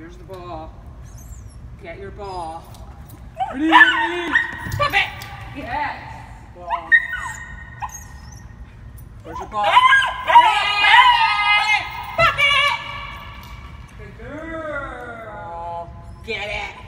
Here's the ball. Get your ball. Ready? Stop it! Yes. Ball. Where's your ball? Ah! Get it.